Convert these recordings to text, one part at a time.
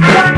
Bye.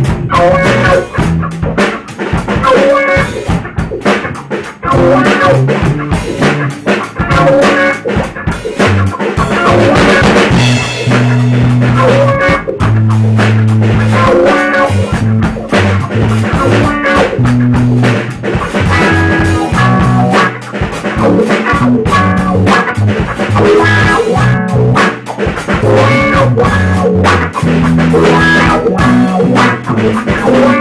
Wow.